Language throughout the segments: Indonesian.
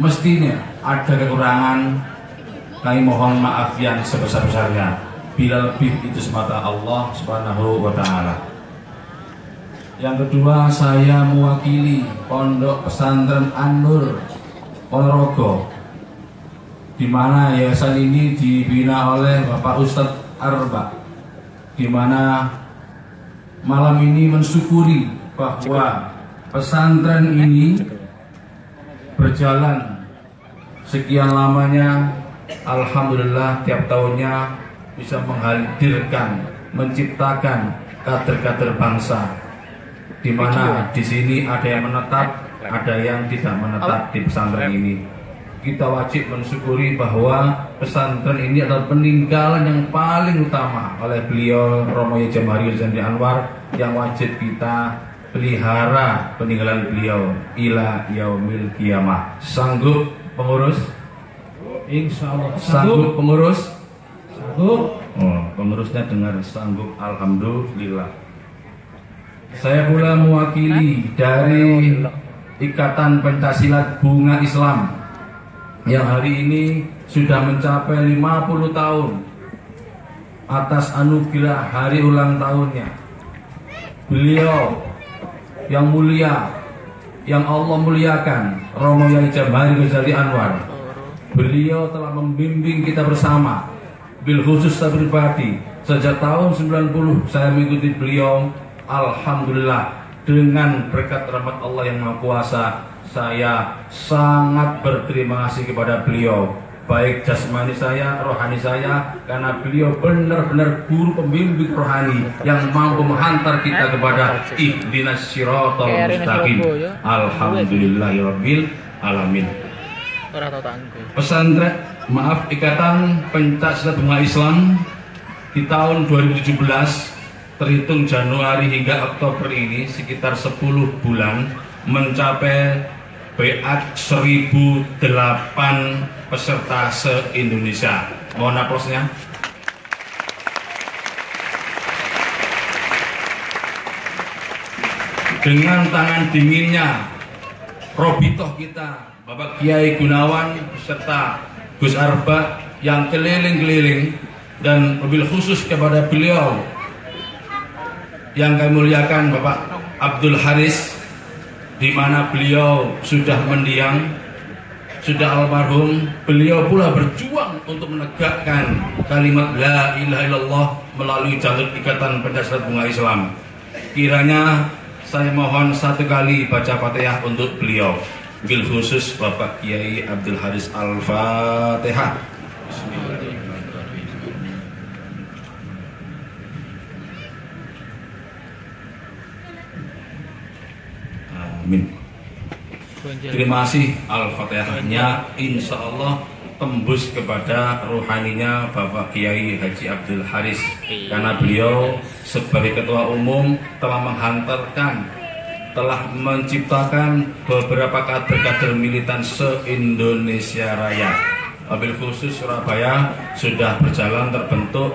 mestinya ada kekurangan. Kami mohon maaf yang sebesar-besarnya. Bila lebih itu semata Allah subhanahu wa ta'ala. Yang kedua saya mewakili pondok pesantren An-Nur Ponorogo di mana yayasan ini dibina oleh Bapak Ustadz Arba di mana malam ini mensyukuri bahwa pesantren ini berjalan. Sekian lamanya Alhamdulillah tiap tahunnya bisa menghadirkan menciptakan kader-kader bangsa. Di mana? Di sini ada yang menetap ada yang tidak menetap di pesantren ini. Kita wajib mensyukuri bahwa pesantren ini adalah peninggalan yang paling utama oleh beliau Romo Jamari Zandi Anwar yang wajib kita pelihara peninggalan beliau ila yaumil kiamah sanggup pengurus? Insya Allah sanggup. pengurus? Sanggup. oh, pengurusnya dengar sanggup alhamdulillah. Saya pula mewakili dari Ikatan Pencaksilat Bunga Islam yang hari ini sudah mencapai 50 tahun atas anugerah hari ulang tahunnya. Beliau yang mulia, yang Allah muliakan, Romo Yai Jamhari Ghazali Anwar. Beliau telah membimbing kita bersama, bil khusus saya pribadi. Sejak tahun 90 saya mengikuti beliau, Alhamdulillah dengan berkat rahmat Allah yang Maha Kuasa, saya sangat berterima kasih kepada beliau baik jasmani saya, rohani saya karena beliau benar-benar guru pembimbing rohani yang mampu menghantar kita kepada ihdinas siratal mustaqim. Alhamdulillahirabbil alamin. Pesantren maaf Ikatan Pencaksilat Bunga Islam di tahun 2017 terhitung Januari hingga Oktober ini sekitar 10 bulan mencapai BAT 1008 peserta se-Indonesia. Mohon aplausnya. Dengan tangan dinginnya Robitoh kita Bapak Kiai Gunawan beserta Gus Arba yang keliling-keliling dan mobil khusus kepada beliau yang kami muliakan Bapak Abdul Haris di mana beliau sudah mendiang sudah almarhum beliau pula berjuang untuk menegakkan kalimat la ilaha illallah melalui jalur ikatan Pancasila Bunga Islam. Kiranya saya mohon satu kali baca fatihah untuk beliau. Bil khusus Bapak Kiai Abdul Haris Al-Fatihah Amin. Terima kasih Al-Fatihahnya. Insya Allah tembus kepada rohaninya Bapak Kiai Haji Abdul Haris. Karena beliau sebagai ketua umum telah menghantarkan Telah menciptakan beberapa kader-kader militan se-Indonesia Raya. Mobil khusus Surabaya sudah berjalan terbentuk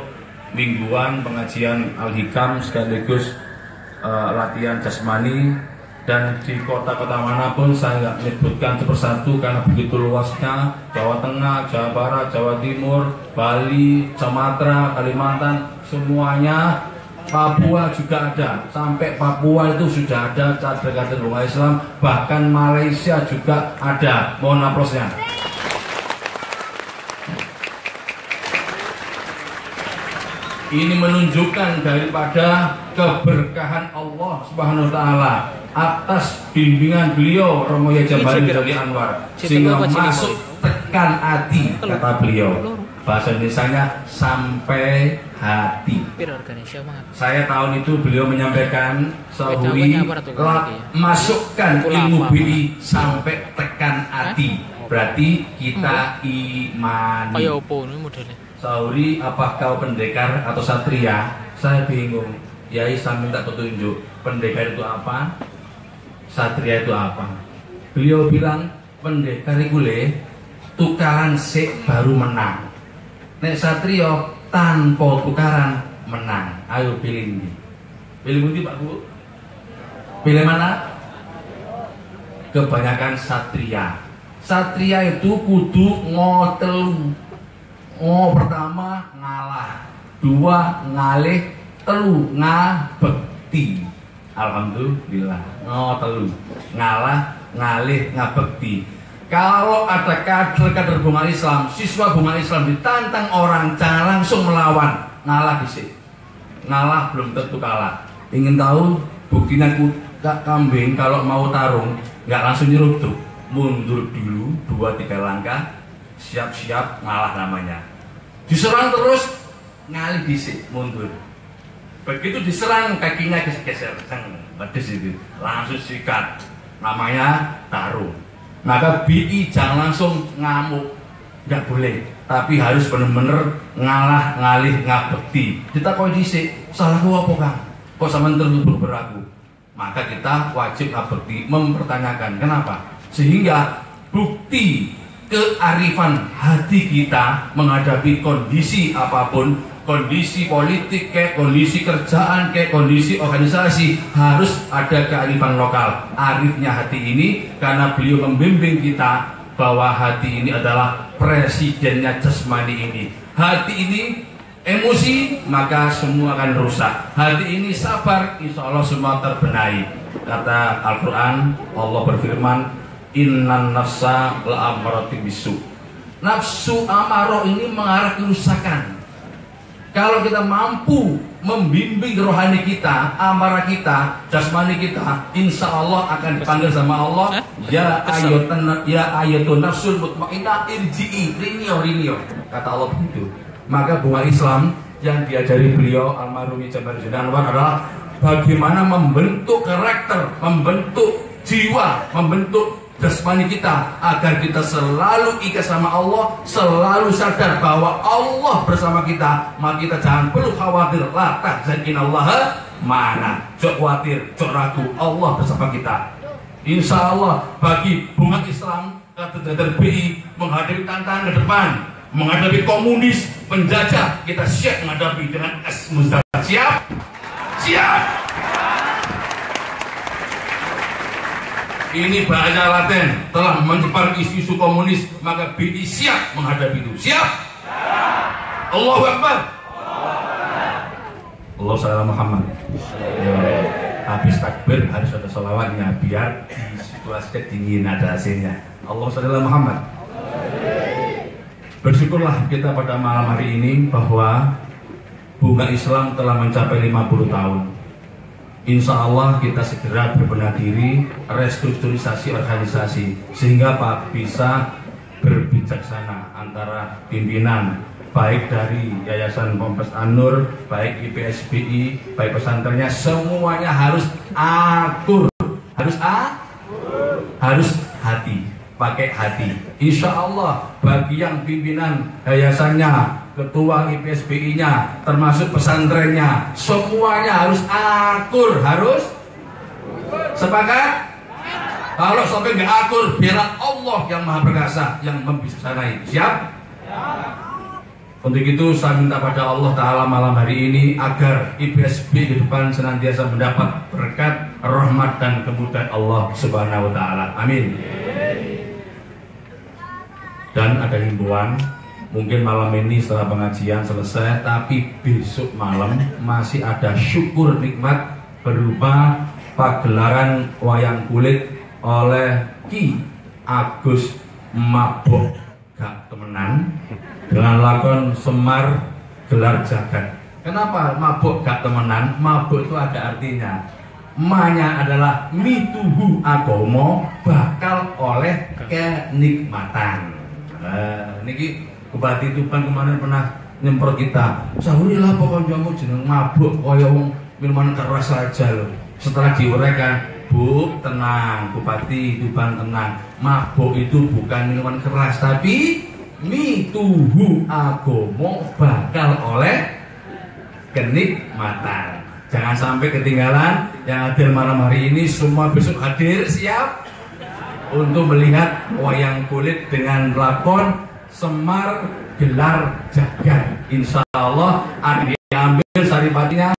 mingguan pengajian Al-Hikam sekaligus uh, latihan jasmani dan di kota-kota mana pun saya nggak menyebutkan satu persatu karena begitu luasnya Jawa Tengah, Jawa Barat, Jawa Timur, Bali, Sumatera, Kalimantan semuanya Papua juga ada. Sampai Papua itu sudah ada kader-kader bunga Islam bahkan Malaysia juga ada. Mohon aplausnya ini menunjukkan daripada keberkahan Allah Subhanahu wa taala atas bimbingan beliau Romo Yajabari dari Anwar sehingga masuk tekan hati kata beliau. Bahasa Indonesia sampai hati. Saya tahun itu beliau menyampaikan Sahuri masukkan ilmu BI sampai tekan hati. Berarti kita imani. Kaya opo ini modelnya? Sauri, apa kau pendekar atau satria? Saya bingung. Yai saya minta petunjuk. Pendekar itu apa? Satria itu apa? Beliau bilang pendekar itu le tukaran sik baru menang. Nek satrio tanpa tukaran menang. Ayo pilih ini. Pilih ini Pak Bu. Pilih mana? Kebanyakan satria. Satria itu kudu ngotelu. Oh pertama ngalah, dua ngalih, telu ngabekti. Alhamdulillah. Oh telu ngalah, ngalih, ngabekti. Kalau ada kader-kader bunga Islam, siswa bunga Islam ditantang orang, jangan langsung melawan, ngalah di Ngalah belum tentu kalah. Ingin tahu buktinya kak kambing kalau mau tarung nggak langsung nyeruduk, mundur dulu dua tiga langkah, siap-siap ngalah namanya. Diserang terus ngalih disik mundur. Begitu diserang kakinya geser-geser, pedes itu langsung sikat. Namanya tarung. Maka BI jangan langsung ngamuk, nggak boleh. Tapi harus benar-benar ngalah, ngalih, ngabekti. Kita kau disik, salah gua apa kang? Kok sama terus beraku? Maka kita wajib ngabekti, mempertanyakan kenapa? Sehingga bukti kearifan hati kita menghadapi kondisi apa pun kondisi politik kayak kondisi kerjaan kayak kondisi organisasi harus ada kearifan lokal arifnya hati ini karena beliau membimbing kita bahwa hati ini adalah presidennya jasmani ini hati ini emosi maka semua akan rusak hati ini sabar insya Allah semua terbenahi kata Al-Quran Allah berfirman Innan nafsa la amarati bisu. Nafsu amarah ini mengarah kerusakan. Kalau kita mampu membimbing rohani kita, amarah kita, jasmani kita, insya Allah akan dipanggil sama Allah. Ya ayatun ya ayatun nafsul mutmainnah irji'i rinio rinio. Kata Allah begitu. Maka bunga Islam yang diajari beliau almarhum Jabar Anwar adalah bagaimana membentuk karakter, membentuk jiwa, membentuk jasmani kita agar kita selalu ikat sama Allah, selalu sadar bahwa Allah bersama kita, maka kita jangan perlu khawatir la tahzan Allah mana. Jok khawatir, jok ragu, Allah bersama kita. Insya Allah bagi bunga Islam BI menghadapi tantangan ke depan, menghadapi komunis, penjajah, kita siap menghadapi dengan es Siap? Siap! Ini bahasa Latin. Telah menyebar isu-isu komunis maka BI siap menghadapi itu. Siap? Allahu Akbar. Allah salam Muhammad. Ya, habis takbir harus ada salawatnya biar di situasi dingin ada hasilnya Allah salam Muhammad. Bersyukurlah kita pada malam hari ini bahwa bunga Islam telah mencapai 50 tahun Insya Allah kita segera berbenah diri, restrukturisasi organisasi sehingga Pak bisa berbijaksana antara pimpinan baik dari Yayasan Pompes Anur, baik IPSBI, baik pesantrennya semuanya harus akur, harus a, harus hati, pakai hati. Insya Allah bagi yang pimpinan yayasannya ketua IPSBI-nya, termasuk pesantrennya, semuanya harus akur, harus sepakat? Kalau sampai nggak akur, biarlah Allah yang maha perkasa yang membisanai. Siap? Untuk itu saya minta pada Allah Ta'ala malam hari ini agar IPSB di depan senantiasa mendapat berkat, rahmat dan kemudahan Allah Subhanahu Wa Ta'ala. Amin. Dan ada himbauan Mungkin malam ini setelah pengajian selesai, tapi besok malam masih ada syukur nikmat berupa pagelaran wayang kulit oleh Ki Agus Mabok gak temenan dengan lakon Semar Gelar Jagat. Kenapa mabuk gak temenan? Mabuk itu ada artinya. Manya adalah mituhu agomo bakal oleh kenikmatan. Nah, niki Bupati Tuban kemarin pernah nyemprot kita. Sahurilah pokoknya kamu jeneng mabuk kaya wong minuman keras saja loh. Setelah diuraikan, Bu, tenang, Bupati Tuban tenang. Mabuk itu bukan minuman keras, tapi mituhu agomo bakal oleh kenikmatan. Jangan sampai ketinggalan yang hadir malam hari ini semua besok hadir siap untuk melihat wayang kulit dengan lakon Semar gelar jagat. Insya Allah ada diambil saripatinya